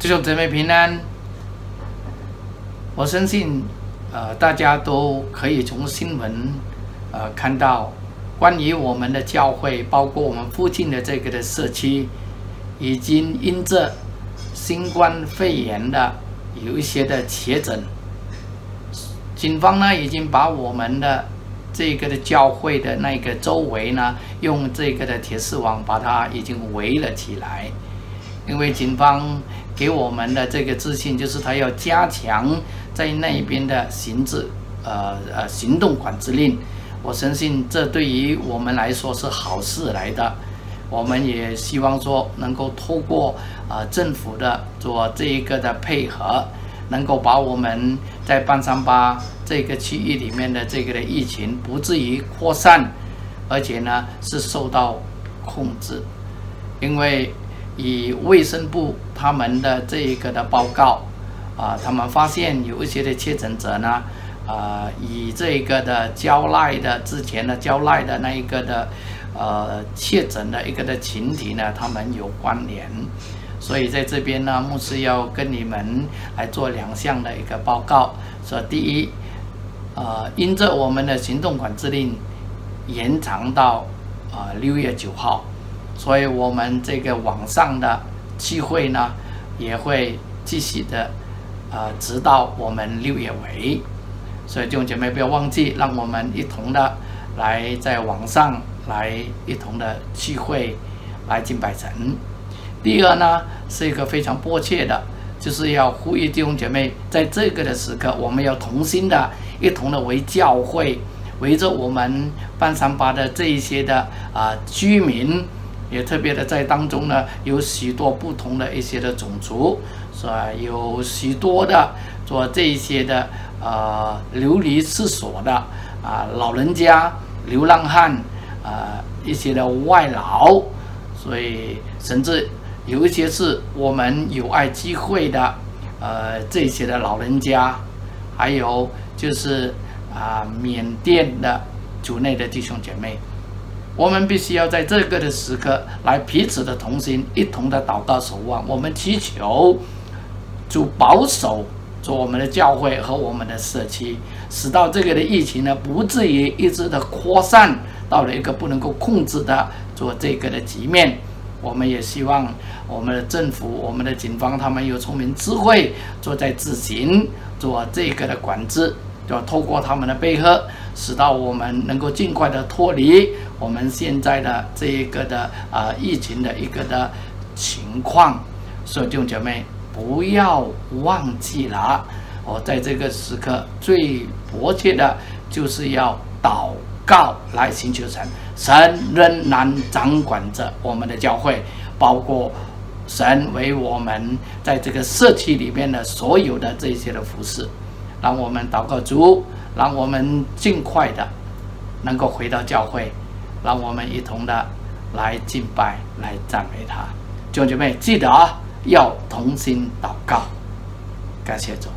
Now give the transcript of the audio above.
弟兄姊妹平安。我相信，呃，大家都可以从新闻，呃，看到关于我们的教会，包括我们附近的这个的社区，已经因着新冠肺炎的有一些的确诊，警方呢已经把我们的这个的教会的那个周围呢，用这个的铁丝网把它已经围了起来，因为警方给我们的这个自信就是他要加强。在那边的行制，呃呃，行动管制令，我相信这对于我们来说是好事来的。我们也希望说能够透过呃政府的做这一个的配合，能够把我们在半山巴这个区域里面的这个的疫情不至于扩散，而且呢是受到控制。因为以卫生部他们的这一个的报告。啊，他们发现有一些的确诊者呢，啊，以这一个的交赖的之前的交赖的那一个的，呃，确诊的一个的群体呢，他们有关联，所以在这边呢，牧师要跟你们来做两项的一个报告，说第一，呃，因着我们的行动管制令延长到啊六月九号，所以我们这个网上的聚会呢，也会继续的。啊，直到我们六月尾，所以弟兄姐妹不要忘记，让我们一同的来在网上来一同的聚会，来敬拜神。第二呢，是一个非常迫切的，就是要呼吁弟兄姐妹，在这个的时刻，我们要同心的，一同的为教会，围着我们半山八的这一些的啊居民，也特别的在当中呢，有许多不同的一些的种族。是吧？有许多的做这一些的呃流离失所的啊老人家、流浪汉啊一些的外劳，所以甚至有一些是我们有爱机会的呃这些的老人家，还有就是啊缅甸的族内的弟兄姐妹，我们必须要在这个的时刻来彼此的同心，一同的祷告守望，我们祈求。主保守做我们的教会和我们的社区，使到这个的疫情呢不至于一直的扩散到了一个不能够控制的做这个的局面。我们也希望我们的政府、我们的警方他们有聪明智慧，做在执行做这个的管制，要透过他们的配合，使到我们能够尽快的脱离我们现在的这一个的啊疫情的一个的情况。所以弟兄姐妹。不要忘记了，我在这个时刻最迫切的就是要祷告来寻求神。神仍然掌管着我们的教会，包括神为我们在这个社区里面的所有的这些的服饰，让我们祷告主，让我们尽快的能够回到教会，让我们一同的来敬拜、来赞美他。弟兄姐妹，记得啊！要同心祷告，感谢主。